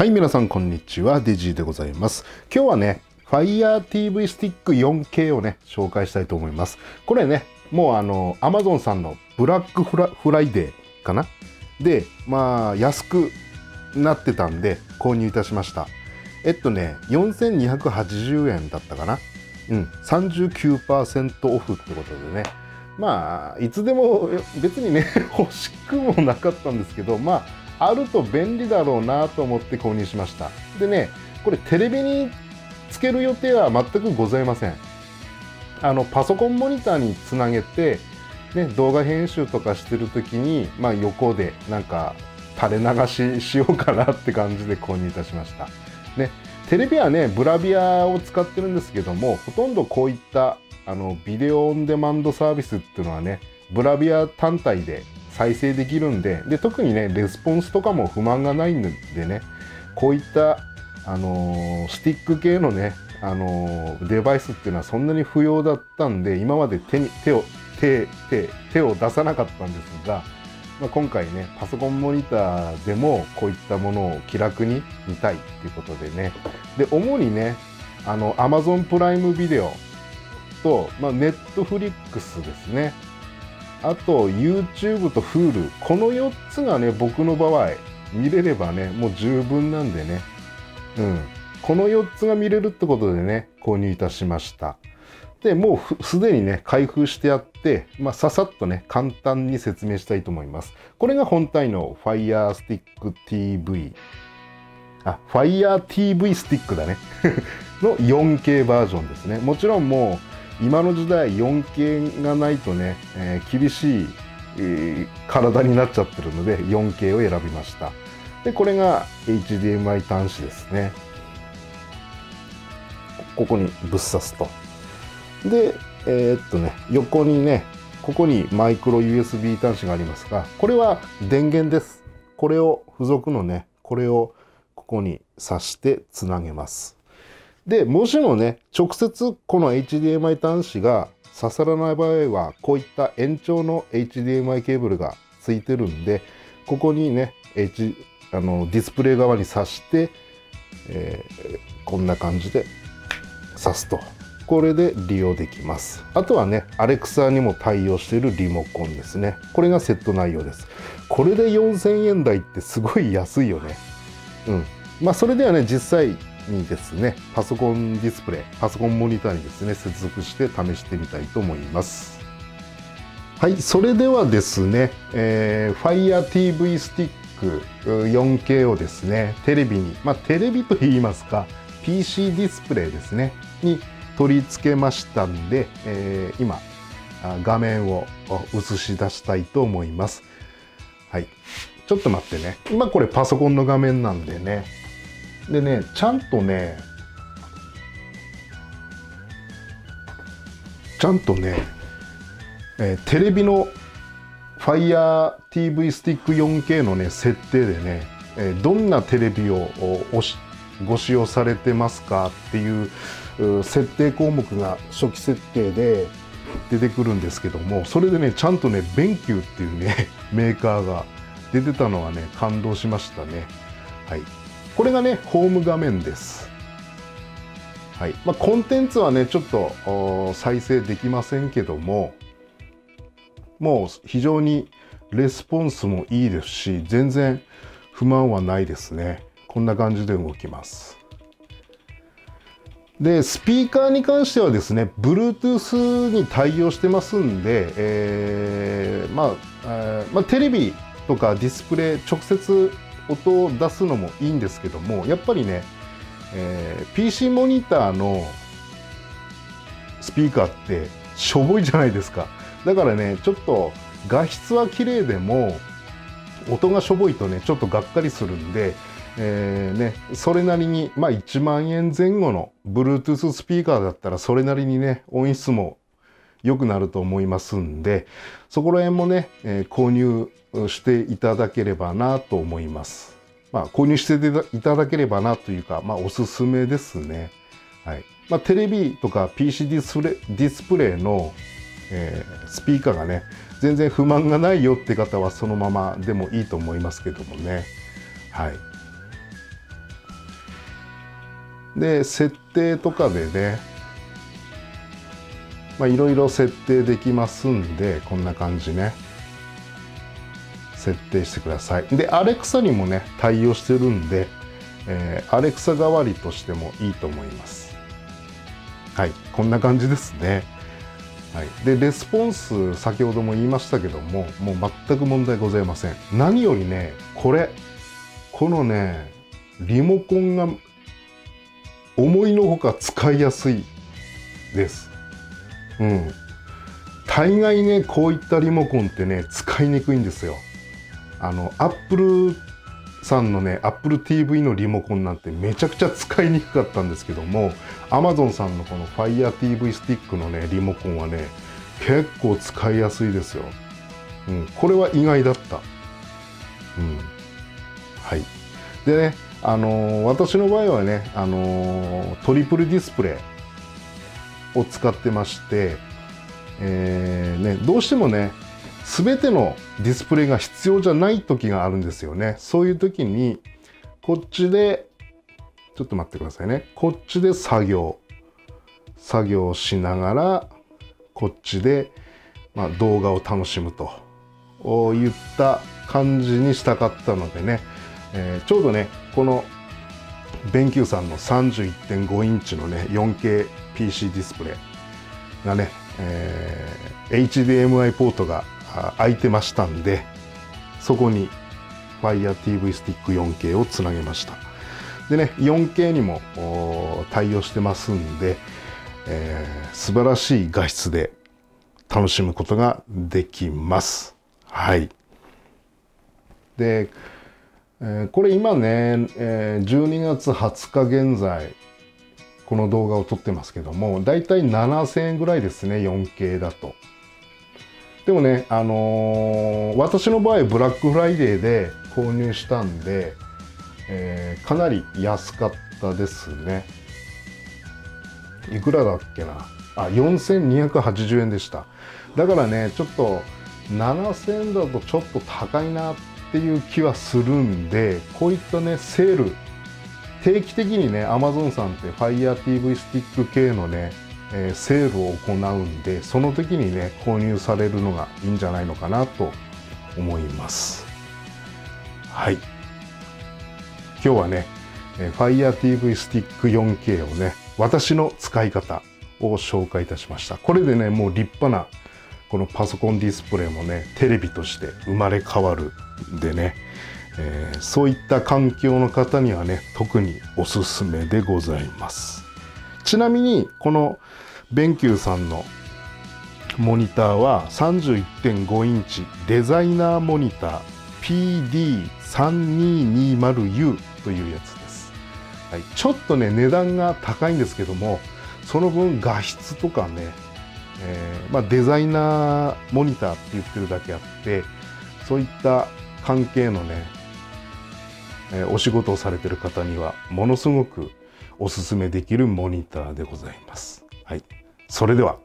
はい、皆さんこんにちは。デジーでございます。今日はね、Fire TV Stick 4K をね、紹介したいと思います。これね、もうあの、Amazon さんのブラックフラフライデーかな？で、まあ、安くなってたんで、購入いたしました。えっとね、4280円だったかな？うん、39%オフってことでね。まあ、いつでも別にね、欲しくもなかったんですけど、まあ、あると便利だろうなと思って購入しました。でね、これテレビにつける予定は全くございません。あの、パソコンモニターにつなげて、ね、動画編集とかしてる時に、まあ、横でなんか垂れ流ししようかなって感じで購入いたしました。ね、テレビはね、ブラビアを使ってるんですけども、ほとんどこういったあのビデオオンデマンドサービスっていうのはね、ブラビア単体で再生できるんで、で、特にね、レスポンスとかも不満がないんでね、こういった、あのースティック系のね、あのーデバイスっていうのはそんなに不要だったんで、今まで手に、手を、手、手、手を出さなかったんですが、まあ、今回ね、パソコンモニターでもこういったものを気楽に見たいっていうことでね、で、主にね、あの、Amazon プライムビデオと、まあ、Netflix ですね。あと YouTube と Hulu この4つがね僕の場合見れればねもう十分なんでね。うん。この4つが見れるってことでね購入いたしました。でもうすでにね開封してあって、まあ、ささっとね簡単に説明したいと思います。これが本体の Fire Stick TV あ Fire TV スティックだね。の 4K バージョンですね。もちろんもう今の時代 4K がないとね、えー厳しい、えー体になっちゃってるので 4K を選びました。でこれが HDMI 端子ですね。ここにぶっ刺すと。でえーっとね横にねここにマイクロ USB 端子がありますがこれは電源です。これを付属のねこれをここに挿してつなげます。でもしもね直接この HDMI 端子が刺さらない場合はこういった延長の HDMI ケーブルがついてるんでここにね、H、あのディスプレイ側に挿して、えーこんな感じで挿すと。これで利用できます。あとはねアレクサにも対応しているリモコンですね。これがセット内容です。これで4000円台ってすごい安いよね。うん。まあそれではね実際にですねパソコンディスプレイパソコンモニターにですね接続して試してみたいと思います。はいそれではですね、えー、Fire TV スティック 4K をですねテレビにまあテレビと言いますか PC ディスプレイですねに取り付けましたんで、えー今画面を映し出したいと思います。はい。ちょっと待ってね。今これパソコンの画面なんでね。でねちゃんとねちゃんとね、えーテレビの Fire TV スティック 4K のね設定でね、えーどんなテレビをご使用されてますかっていうう設定項目が初期設定で出てくるんですけどもそれでねちゃんとね BenQ っていうね メーカーが出てたのはね感動しましたね。はい。これがねホーム画面です。はい。まあ、コンテンツはねちょっと再生できませんけどももう非常にレスポンスもいいですし全然不満はないですね。こんな感じで動きます。でスピーカーに関してはですね Bluetooth に対応してますんで、えーまあ、えーまあ、テレビとかディスプレイ直接音を出すのもいいんですけどもやっぱりね、えー PC モニターのスピーカーってしょぼいじゃないですか。だからねちょっと画質は綺麗でも音がしょぼいとねちょっとがっかりするんで、えーね、それなりに、まあ、1万円前後の Bluetooth スピーカーだったらそれなりにね音質も良くなると思いますんでそこら辺もね、えー購入していただければなと思います。まあ、購入していただければなというか、まあ、おすすめですね。はい。まあ、テレビとか PC ディスプレイディスプレイの、えースピーカーがね、全然不満がないよって方はそのままでもいいと思いますけどもね。はい。で設定とかでねまあいろいろ設定できますんでこんな感じね。設定してください。でアレクサにもね対応してるんで、えー、アレクサ代わりとしてもいいと思います。はいこんな感じですね。はい、でレスポンス先ほども言いましたけどももう全く問題ございません。何よりねこれこのねリモコンが思いのほか使いやすいです。うん。大概ねこういったリモコンってね使いにくいんですよ。あのアップルさんのね AppleTV のリモコンなんてめちゃくちゃ使いにくかったんですけども Amazon さんのこの FireTV スティックのねリモコンはね結構使いやすいですよ、うん、これは意外だった。うん。はい。でねあのー、私の場合はね、あのー、トリプルディスプレイ。を使ってまして、えーね、どうしてもね全てのディスプレイが必要じゃない時があるんですよね。そういう時に、こっちで、ちょっと待ってくださいね。こっちで作業。作業しながら、こっちで、まあ、動画を楽しむといった感じにしたかったのでね、えー、ちょうどね、この BenQ さんの31.5インチのね、4K PC ディスプレイがね、えー、HDMI ポートが空いてましたんでそこに Fire TV Stick 4K をつなげました。でね 4K にも対応してますんで、えー、素晴らしい画質で楽しむことができます。はい。で、えー、これ今ね、えー、12月20日現在この動画を撮ってますけどもだいたい7000円ぐらいですね 4K だとでもね、あのー、私の場合ブラックフライデーで購入したんで、えー、かなり安かったですね。いくらだっけな？あ、4280円でした。だからね、ちょっと7000円だとちょっと高いなってっていう気はするんで、こういったね、セール、定期的にね、Amazon さんって FireTV スティック系のね、えー、セールを行うんでその時にね購入されるのがいいんじゃないのかなと思います。はい。今日はね FireTV スティック 4K をね私の使い方を紹介いたしました。これでねもう立派なこのパソコンディスプレイもねテレビとして生まれ変わるんでね、えー、そういった環境の方にはね特におすすめでございます。ちなみにこのベンキューさんのモニターは31.5インチデザイナーモニター PD3220U というやつです、はい、ちょっとね値段が高いんですけどもその分画質とかね、えー、まあ、デザイナーモニターって言ってるだけあってそういった関係のね、えー、お仕事をされてる方にはものすごくおすすめできるモニターでございます。はい。それでは。